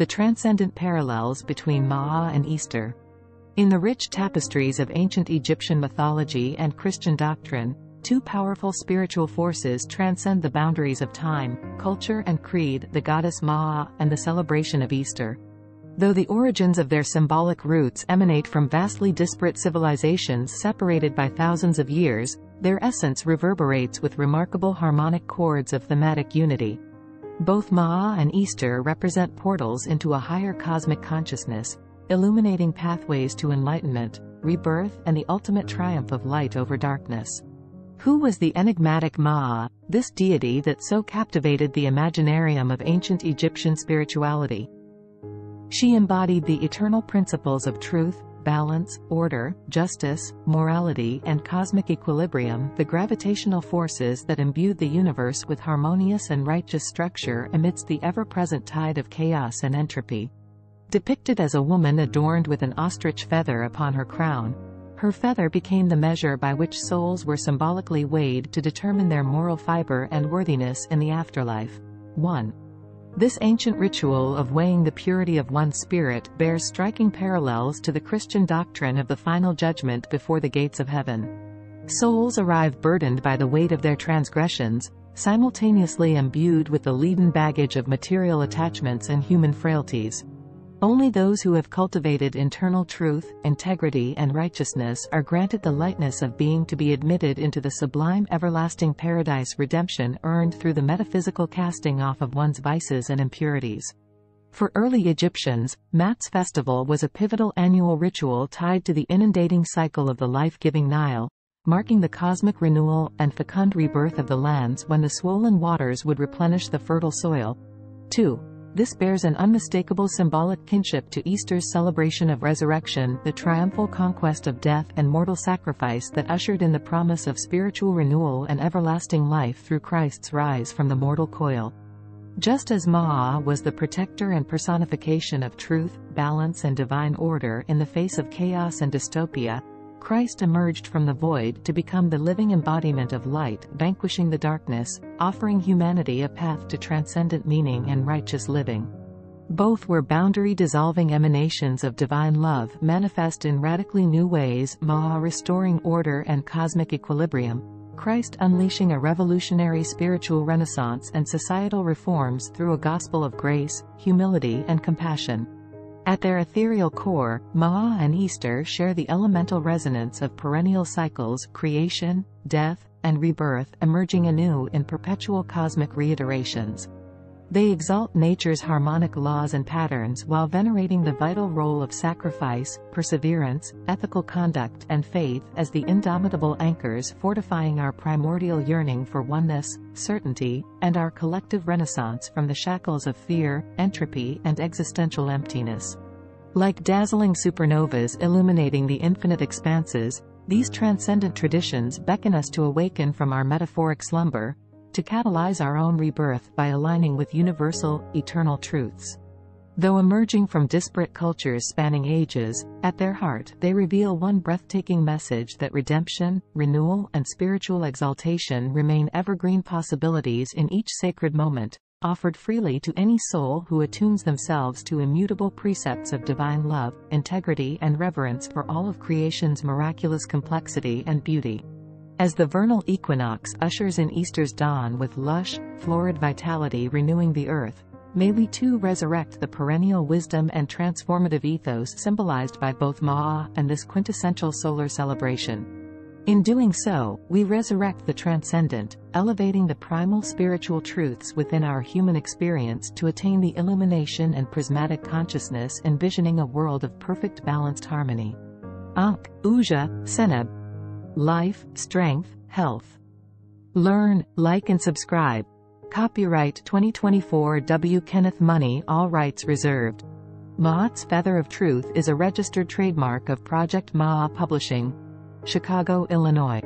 the transcendent parallels between Ma'at and Easter. In the rich tapestries of ancient Egyptian mythology and Christian doctrine, two powerful spiritual forces transcend the boundaries of time, culture and creed, the goddess Ma'at and the celebration of Easter. Though the origins of their symbolic roots emanate from vastly disparate civilizations separated by thousands of years, their essence reverberates with remarkable harmonic chords of thematic unity. Both Ma'at and Easter represent portals into a higher cosmic consciousness, illuminating pathways to enlightenment, rebirth and the ultimate triumph of light over darkness. Who was the enigmatic Ma'at, this deity that so captivated the imaginarium of ancient Egyptian spirituality? She embodied the eternal principles of truth, balance, order, justice, morality and cosmic equilibrium the gravitational forces that imbued the universe with harmonious and righteous structure amidst the ever-present tide of chaos and entropy. Depicted as a woman adorned with an ostrich feather upon her crown, her feather became the measure by which souls were symbolically weighed to determine their moral fiber and worthiness in the afterlife. 1. This ancient ritual of weighing the purity of one's spirit bears striking parallels to the Christian doctrine of the final judgment before the gates of heaven. Souls arrive burdened by the weight of their transgressions, simultaneously imbued with the leaden baggage of material attachments and human frailties. Only those who have cultivated internal truth, integrity and righteousness are granted the lightness of being to be admitted into the sublime everlasting paradise redemption earned through the metaphysical casting off of one's vices and impurities. For early Egyptians, Ma'at's festival was a pivotal annual ritual tied to the inundating cycle of the life-giving Nile, marking the cosmic renewal and fecund rebirth of the lands when the swollen waters would replenish the fertile soil. 2. This bears an unmistakable symbolic kinship to Easter's celebration of resurrection, the triumphal conquest of death and mortal sacrifice that ushered in the promise of spiritual renewal and everlasting life through Christ's rise from the mortal coil. Just as Ma'at was the protector and personification of truth, balance and divine order in the face of chaos and dystopia, Christ emerged from the void to become the living embodiment of light, vanquishing the darkness, offering humanity a path to transcendent meaning and righteous living. Both were boundary-dissolving emanations of divine love manifest in radically new ways, Ma'at restoring order and cosmic equilibrium, Christ unleashing a revolutionary spiritual renaissance and societal reforms through a gospel of grace, humility and compassion. At their ethereal core, Ma'at and Easter share the elemental resonance of perennial cycles, creation, death, and rebirth emerging anew in perpetual cosmic reiterations. They exalt nature's harmonic laws and patterns while venerating the vital role of sacrifice, perseverance, ethical conduct and faith as the indomitable anchors fortifying our primordial yearning for oneness, certainty, and our collective renaissance from the shackles of fear, entropy and existential emptiness. Like dazzling supernovas illuminating the infinite expanses, these transcendent traditions beckon us to awaken from our metaphoric slumber, to catalyze our own rebirth by aligning with universal, eternal truths. Though emerging from disparate cultures spanning ages, at their heart they reveal one breathtaking message that redemption, renewal and spiritual exaltation remain evergreen possibilities in each sacred moment, offered freely to any soul who attunes themselves to immutable precepts of divine love, integrity and reverence for all of creation's miraculous complexity and beauty. As the vernal equinox ushers in Easter's dawn with lush, florid vitality renewing the earth, may we too resurrect the perennial wisdom and transformative ethos symbolized by both Ma'at and this quintessential solar celebration. In doing so, we resurrect the transcendent, elevating the primal spiritual truths within our human experience to attain the illumination and prismatic consciousness envisioning a world of perfect balanced harmony. Ankh, Udja, Seneb, life, strength, health. Learn, like and subscribe. Copyright 2024 W. Kenneth Money All rights reserved. Ma'at's Feather of Truth is a registered trademark of Project Ma'at Publishing. Chicago, Illinois.